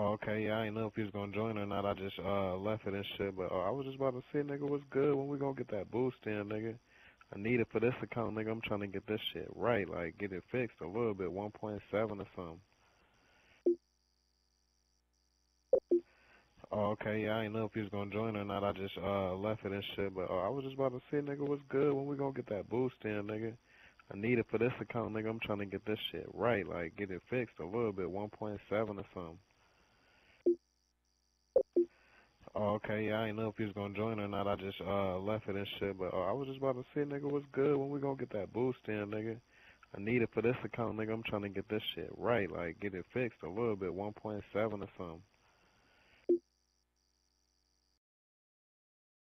okay, yeah, I didn't know if he was gonna join or not. I just uh left it and shit, but uh, I was just about to say, nigga, what's good? When we gonna get that boost in, nigga? I need it for this account, nigga. I'm trying to get this shit right, like get it fixed a little bit, 1.7 or something. Oh, okay, yeah, I didn't know if he was gonna join or not. I just uh left it and shit, but uh, I was just about to say, nigga, what's good? When we gonna get that boost in, nigga? I need it for this account, nigga. I'm trying to get this shit right, like get it fixed a little bit, 1.7 or something. Oh, okay, yeah, I ain't know if he was gonna join or not. I just uh left it and shit, but uh, I was just about to say, nigga, what's good? When we gonna get that boost in, nigga? I need it for this account, nigga. I'm trying to get this shit right, like get it fixed a little bit, 1.7 or something.